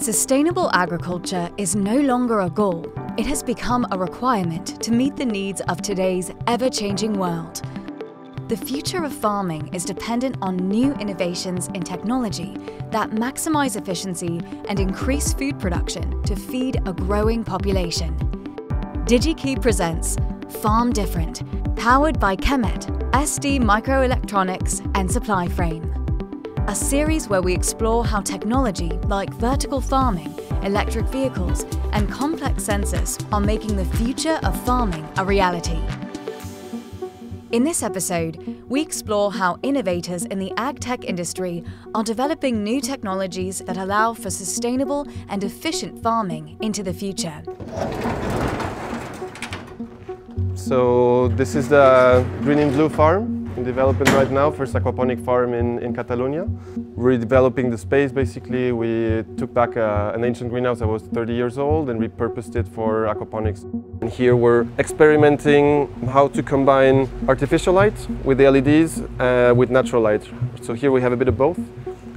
Sustainable agriculture is no longer a goal, it has become a requirement to meet the needs of today's ever changing world. The future of farming is dependent on new innovations in technology that maximize efficiency and increase food production to feed a growing population. DigiKey presents Farm Different, powered by Kemet, ST Microelectronics, and Supplyframe a series where we explore how technology like vertical farming, electric vehicles, and complex sensors are making the future of farming a reality. In this episode, we explore how innovators in the ag tech industry are developing new technologies that allow for sustainable and efficient farming into the future. So this is the Green and Blue farm in development right now, first aquaponic farm in, in Catalonia. We're developing the space basically. We took back a, an ancient greenhouse that was 30 years old and repurposed it for aquaponics. And here we're experimenting how to combine artificial light with the LEDs uh, with natural light. So here we have a bit of both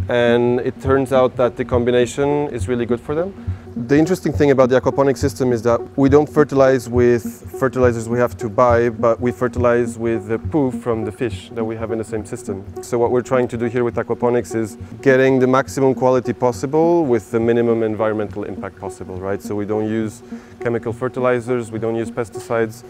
and it turns out that the combination is really good for them. The interesting thing about the aquaponic system is that we don't fertilize with fertilizers we have to buy, but we fertilize with the poo from the fish that we have in the same system. So what we're trying to do here with aquaponics is getting the maximum quality possible with the minimum environmental impact possible, right? So we don't use chemical fertilizers, we don't use pesticides.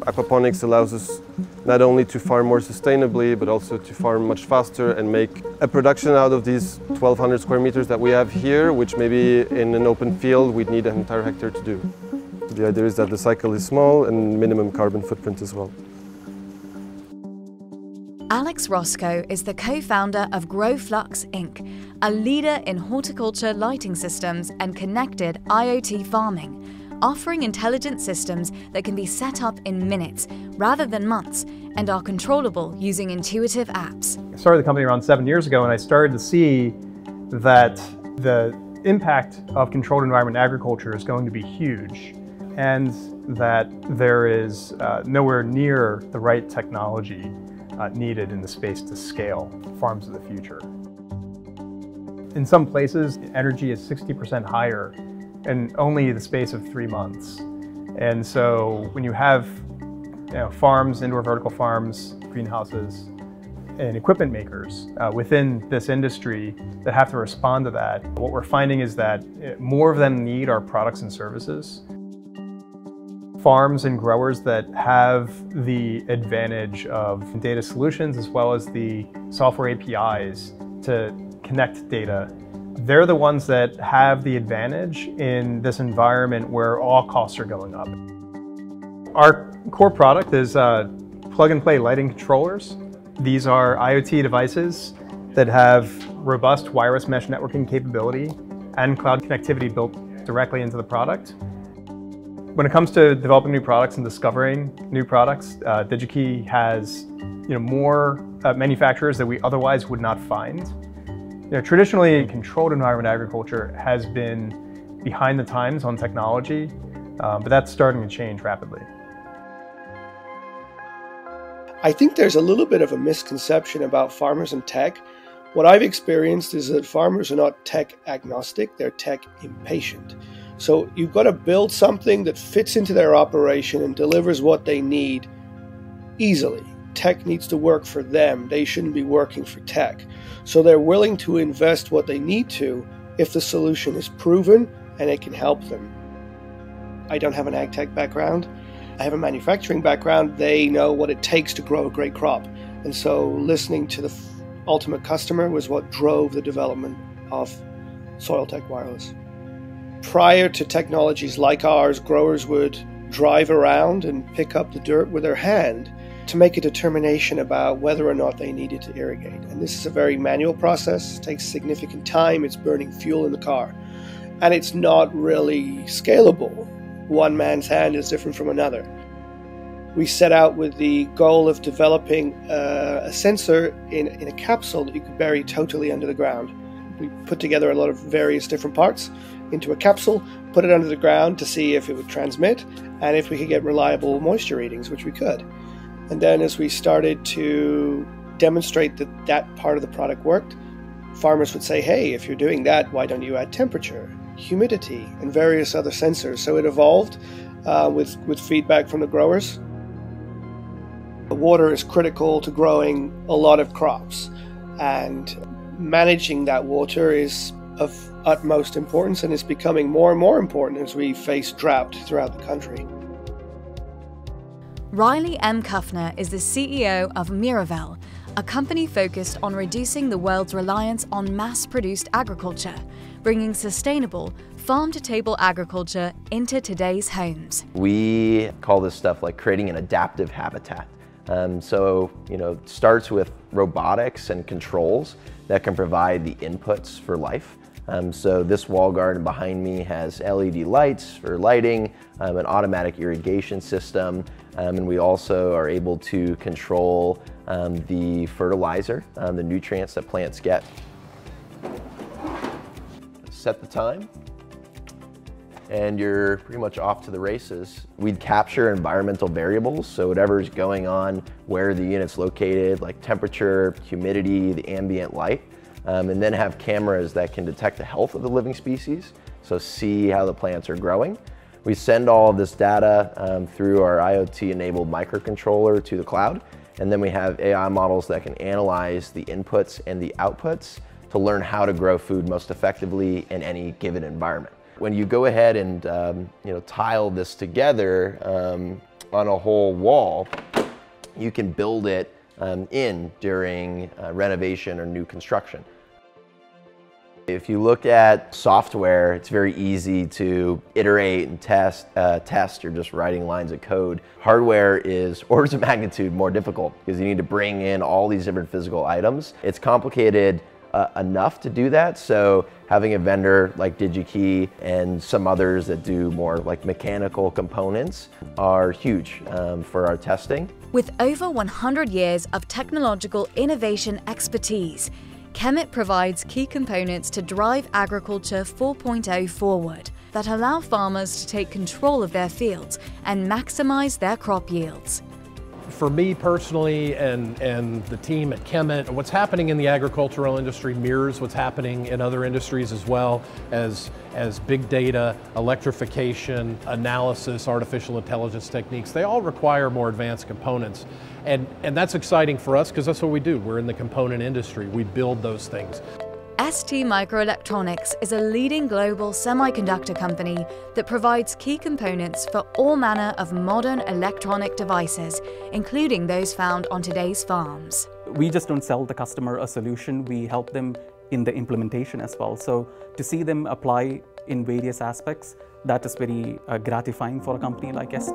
Aquaponics allows us not only to farm more sustainably, but also to farm much faster and make a production out of these 1200 square meters that we have here, which maybe in an open field we'd need an entire hectare to do. The idea is that the cycle is small and minimum carbon footprint as well. Alex Roscoe is the co-founder of GrowFlux Inc., a leader in horticulture lighting systems and connected IoT farming offering intelligent systems that can be set up in minutes rather than months and are controllable using intuitive apps. I started the company around seven years ago and I started to see that the impact of controlled environment agriculture is going to be huge and that there is uh, nowhere near the right technology uh, needed in the space to scale farms of the future. In some places, energy is 60% higher in only the space of three months. And so when you have you know, farms, indoor vertical farms, greenhouses, and equipment makers uh, within this industry that have to respond to that, what we're finding is that eh, more of them need our products and services. Farms and growers that have the advantage of data solutions as well as the software APIs to connect data they're the ones that have the advantage in this environment where all costs are going up. Our core product is uh, plug and play lighting controllers. These are IoT devices that have robust wireless mesh networking capability and cloud connectivity built directly into the product. When it comes to developing new products and discovering new products, uh, DigiKey has you know, more uh, manufacturers that we otherwise would not find. You know, traditionally, controlled environment agriculture has been behind the times on technology, uh, but that's starting to change rapidly. I think there's a little bit of a misconception about farmers and tech. What I've experienced is that farmers are not tech agnostic, they're tech impatient. So you've got to build something that fits into their operation and delivers what they need easily tech needs to work for them. They shouldn't be working for tech. So they're willing to invest what they need to if the solution is proven and it can help them. I don't have an ag tech background. I have a manufacturing background. They know what it takes to grow a great crop. And so listening to the ultimate customer was what drove the development of Soiltech Wireless. Prior to technologies like ours, growers would drive around and pick up the dirt with their hand to make a determination about whether or not they needed to irrigate. And this is a very manual process, it takes significant time, it's burning fuel in the car, and it's not really scalable. One man's hand is different from another. We set out with the goal of developing uh, a sensor in, in a capsule that you could bury totally under the ground. We put together a lot of various different parts into a capsule, put it under the ground to see if it would transmit and if we could get reliable moisture readings, which we could. And then as we started to demonstrate that that part of the product worked, farmers would say, hey, if you're doing that, why don't you add temperature? humidity, and various other sensors. So it evolved uh, with, with feedback from the growers. Water is critical to growing a lot of crops, and managing that water is of utmost importance and is becoming more and more important as we face drought throughout the country. Riley M. Kuffner is the CEO of Miravel, a company focused on reducing the world's reliance on mass produced agriculture, bringing sustainable, farm to table agriculture into today's homes. We call this stuff like creating an adaptive habitat. Um, so, you know, it starts with robotics and controls that can provide the inputs for life. Um, so this wall garden behind me has LED lights for lighting, um, an automatic irrigation system, um, and we also are able to control um, the fertilizer, um, the nutrients that plants get. Set the time, and you're pretty much off to the races. We'd capture environmental variables, so whatever's going on, where the unit's located, like temperature, humidity, the ambient light, um, and then have cameras that can detect the health of the living species, so see how the plants are growing. We send all of this data um, through our IoT-enabled microcontroller to the cloud, and then we have AI models that can analyze the inputs and the outputs to learn how to grow food most effectively in any given environment. When you go ahead and um, you know, tile this together um, on a whole wall, you can build it um, in during uh, renovation or new construction. If you look at software, it's very easy to iterate and test, uh, test or just writing lines of code. Hardware is orders of magnitude more difficult because you need to bring in all these different physical items. It's complicated uh, enough to do that. So having a vendor like DigiKey and some others that do more like mechanical components are huge um, for our testing. With over 100 years of technological innovation expertise, Kemet provides key components to drive Agriculture 4.0 forward that allow farmers to take control of their fields and maximize their crop yields. For me personally and, and the team at Kemet, what's happening in the agricultural industry mirrors what's happening in other industries as well as, as big data, electrification, analysis, artificial intelligence techniques. They all require more advanced components. And, and that's exciting for us because that's what we do. We're in the component industry. We build those things. ST Microelectronics is a leading global semiconductor company that provides key components for all manner of modern electronic devices, including those found on today's farms. We just don't sell the customer a solution, we help them in the implementation as well. So to see them apply in various aspects, that is very uh, gratifying for a company like ST.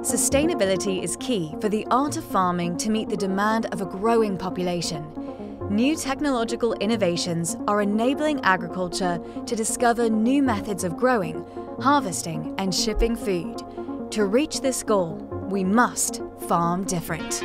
Sustainability is key for the art of farming to meet the demand of a growing population. New technological innovations are enabling agriculture to discover new methods of growing, harvesting, and shipping food. To reach this goal, we must farm different.